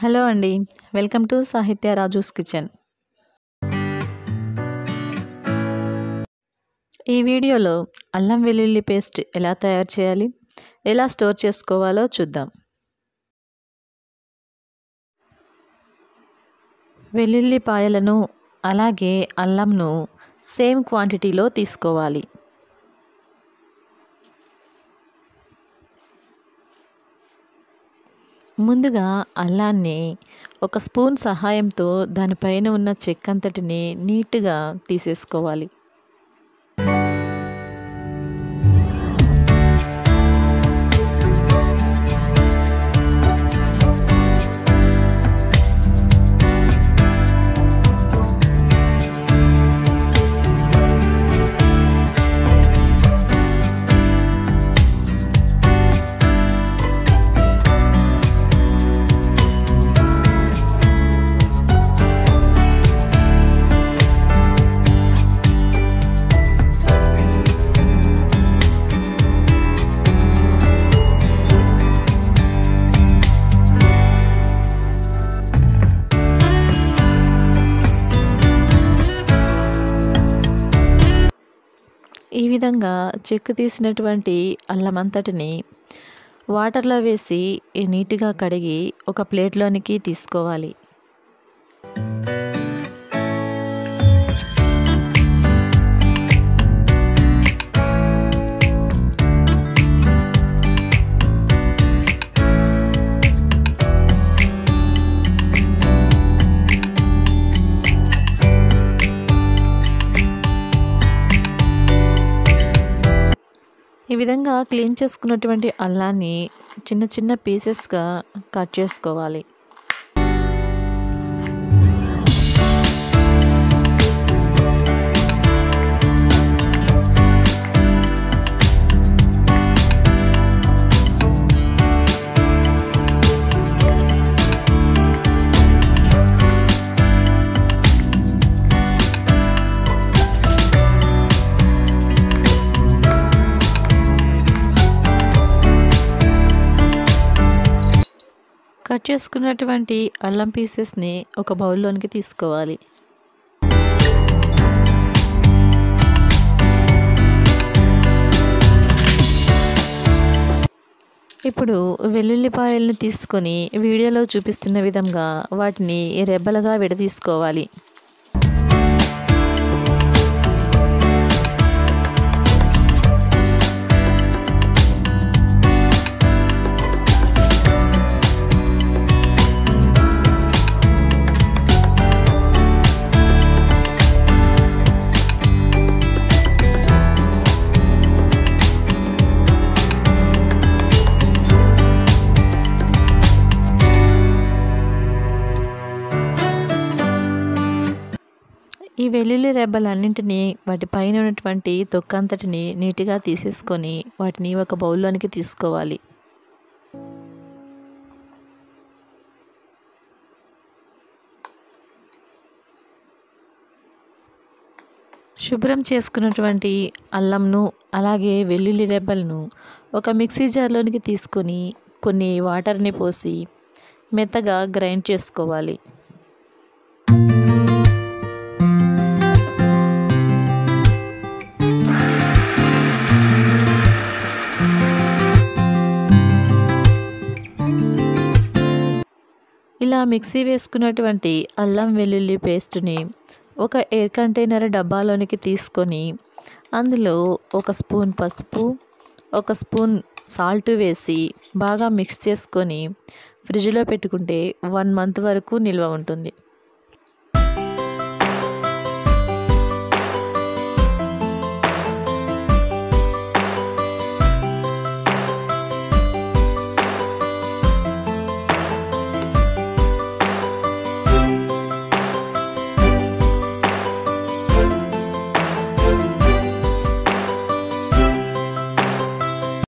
Hello అండి. Welcome to సాహిత్య Raju's kitchen. ఈ వీడియోలో అల్లం వెల్లుల్లి పేస్ట్ ఎలా తయారు చేయాలి? ఎలా స్టోర్ చేసుకోవాలో చూద్దాం. వెల్లుల్లిపాయలను అలాగే అల్లంను సేమ్ క్వాంటిటీలో తీసుకోవాలి. ముందుగా అల్లాన్ని ఒక స్పూన్ సహాయంతో దానిపైన ఉన్న చెక్కంతటిని నీట్గా తీసేసుకోవాలి. ఈ విధంగా చెక్కు తీసినటువంటి అల్లం అంతటిని వాటర్లో వేసి నీట్గా కడిగి ఒక ప్లేట్లోనికి తీసుకోవాలి. ఈ విధంగా క్లీన్ చేసుకున్నటువంటి అల్లాన్ని చిన్న చిన్న పీసెస్గా కట్ చేసుకోవాలి. కట్ చేసుకున్నటువంటి అల్లం పీసెస్ని ఒక బౌల్లోనికి తీసుకోవాలి. ఇప్పుడు వెల్లుల్లిపాయలను తీసుకొని వీడియోలో చూపిస్తున్న విధంగా వాటిని రెబ్బలుగా విడదీసుకోవాలి. ఈ వెల్లుల్లి రెబ్బలన్నింటినీ వాటి పైన ఉన్నటువంటి తొక్కంతటిని నీట్గా తీసేసుకొని వాటిని ఒక బౌల్లోనికి తీసుకోవాలి. శుభ్రం చేసుకున్నటువంటి అల్లంను అలాగే వెల్లుల్లి రెబ్బలను ఒక మిక్సీ జార్లోనికి తీసుకొని కొన్ని వాటర్ని పోసి మెత్తగా గ్రైండ్ చేసుకోవాలి. ఇలా మిక్సీ వేసుకున్నటువంటి అల్లం వెల్లుల్లి పేస్ట్ని ఒక ఎయిర్ కంటైనర్ డబ్బాలోనికి తీసుకొని అందులో ఒక స్పూన్ పసుపు ఒక స్పూన్ సాల్ట్ వేసి బాగా మిక్స్ చేసుకొని ఫ్రిడ్జ్లో పెట్టుకుంటే వన్ మంత్ వరకు నిల్వ ఉంటుంది.